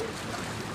えー